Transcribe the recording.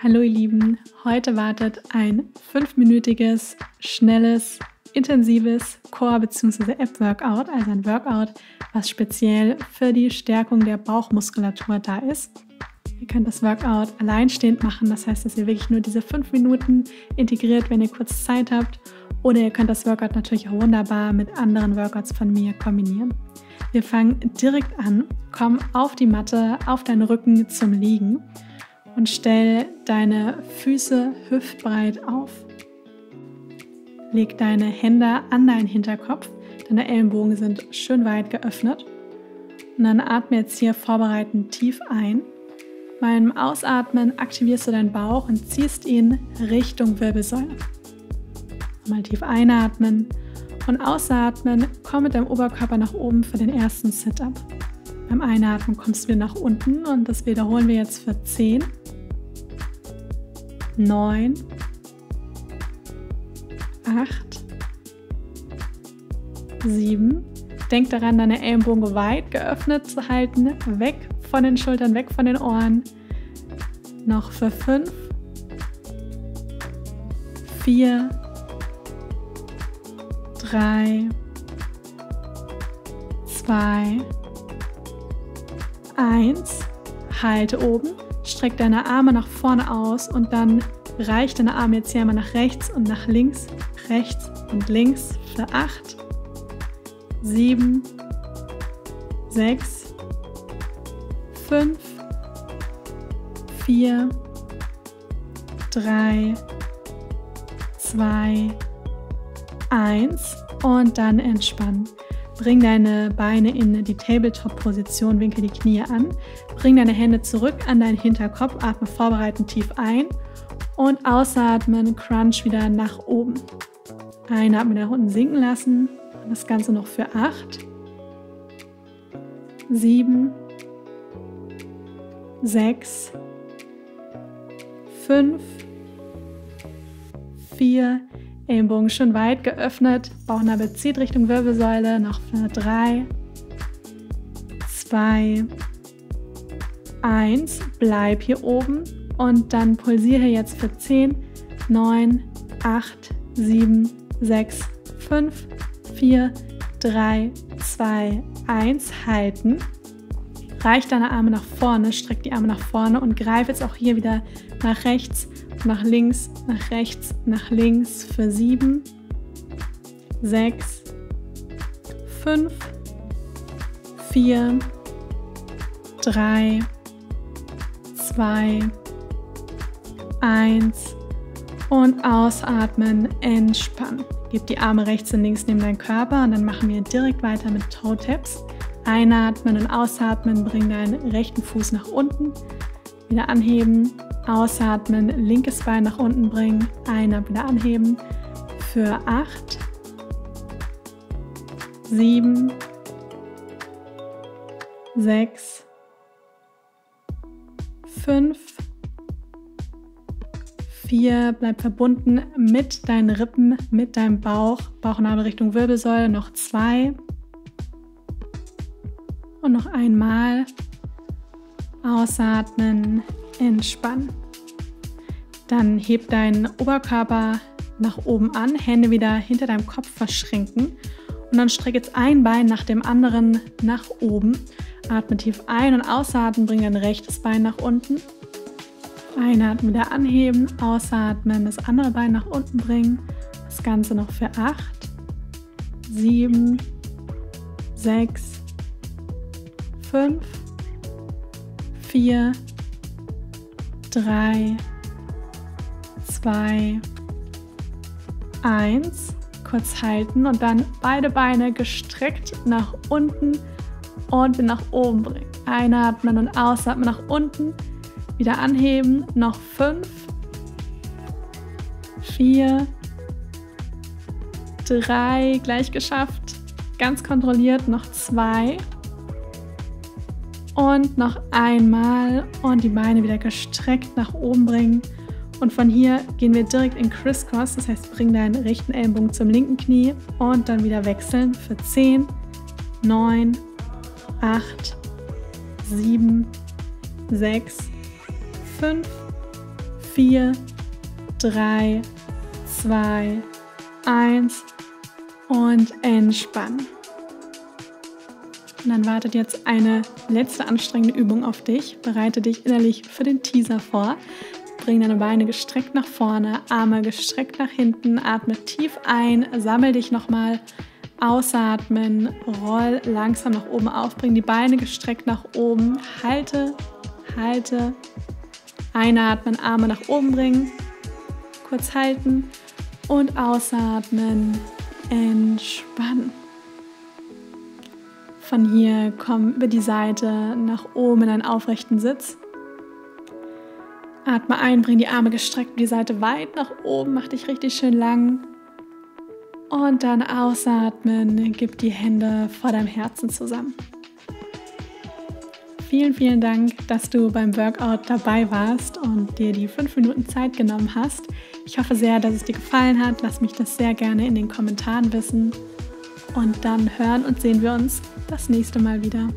Hallo ihr Lieben, heute wartet ein fünfminütiges, schnelles, intensives Core- bzw. App-Workout, also ein Workout, was speziell für die Stärkung der Bauchmuskulatur da ist. Ihr könnt das Workout alleinstehend machen, das heißt, dass ihr wirklich nur diese fünf Minuten integriert, wenn ihr kurz Zeit habt. Oder ihr könnt das Workout natürlich auch wunderbar mit anderen Workouts von mir kombinieren. Wir fangen direkt an, komm auf die Matte, auf deinen Rücken zum Liegen und stell deine Füße hüftbreit auf. Leg deine Hände an deinen Hinterkopf, deine Ellenbogen sind schön weit geöffnet. Und dann atme jetzt hier vorbereitend tief ein. Beim Ausatmen aktivierst du deinen Bauch und ziehst ihn Richtung Wirbelsäule. Mal tief einatmen und ausatmen, komm mit deinem Oberkörper nach oben für den ersten Sit-Up. Beim Einatmen kommst du wieder nach unten und das wiederholen wir jetzt für 10, neun, acht, sieben. Denk daran, deine Ellenbogen weit geöffnet zu halten, weg von den Schultern, weg von den Ohren. Noch für fünf, vier, drei, zwei, eins. Halte oben. Streck deine Arme nach vorne aus und dann reich deine Arme jetzt hier einmal nach rechts und nach links, rechts und links für 8, 7, 6, 5, 4, 3, 2, 1 und dann entspannen. Bring deine Beine in die Tabletop-Position, winkel die Knie an. Bring deine Hände zurück an deinen Hinterkopf, atme vorbereitend tief ein und ausatmen, crunch wieder nach oben. Einatmen nach unten sinken lassen. Das Ganze noch für 8, 7, 6, 5, 4, Ellenbogen schon weit geöffnet, Bauchnabel zieht Richtung Wirbelsäule, noch für 3, 2, 1, bleib hier oben und dann pulsiere jetzt für 10, 9, 8, 7, 6, 5, 4, 3, 2, 1, halten. Reich deine Arme nach vorne, streck die Arme nach vorne und greif jetzt auch hier wieder nach rechts nach links, nach rechts, nach links für sieben, sechs, fünf, vier, drei, zwei, eins und ausatmen, entspannen. Gib die Arme rechts und links neben deinen Körper und dann machen wir direkt weiter mit Toe Taps. Einatmen und ausatmen, bring deinen rechten Fuß nach unten, wieder anheben, Ausatmen, linkes Bein nach unten bringen, einatmen, wieder anheben. Für 8, 7, 6, 5, 4, bleib verbunden mit deinen Rippen, mit deinem Bauch, Bauchnabel Richtung Wirbelsäule, noch 2 und noch einmal. Ausatmen, entspannen. Dann heb deinen Oberkörper nach oben an, Hände wieder hinter deinem Kopf verschränken und dann streck jetzt ein Bein nach dem anderen nach oben. Atme tief ein und ausatmen, bring dein rechtes Bein nach unten. Einatmen, wieder anheben, ausatmen, das andere Bein nach unten bringen. Das Ganze noch für 8, 7, 6, 5, 4, 3, 2, 1. Kurz halten und dann beide Beine gestreckt nach unten und nach oben bringen. Einatmen und ausatmen nach unten. Wieder anheben. Noch 5, 4, 3. Gleich geschafft. Ganz kontrolliert. Noch 2. Und noch einmal und die Beine wieder gestreckt nach oben bringen. Und von hier gehen wir direkt in Crisscross, das heißt, bring deinen rechten Ellenbogen zum linken Knie und dann wieder wechseln für 10, 9, 8, 7, 6, 5, 4, 3, 2, 1 und entspannen. Und dann wartet jetzt eine letzte anstrengende Übung auf dich. Bereite dich innerlich für den Teaser vor. Bring deine Beine gestreckt nach vorne, Arme gestreckt nach hinten, atme tief ein, sammel dich nochmal, ausatmen, roll langsam nach oben auf, bring die Beine gestreckt nach oben, halte, halte, einatmen, Arme nach oben bringen, kurz halten. Und ausatmen, entspannen. Von hier komm über die Seite nach oben in einen aufrechten Sitz. Atme ein, bring die Arme gestreckt die Seite weit nach oben, mach dich richtig schön lang. Und dann ausatmen, gib die Hände vor deinem Herzen zusammen. Vielen, vielen Dank, dass du beim Workout dabei warst und dir die fünf Minuten Zeit genommen hast. Ich hoffe sehr, dass es dir gefallen hat. Lass mich das sehr gerne in den Kommentaren wissen. Und dann hören und sehen wir uns das nächste Mal wieder.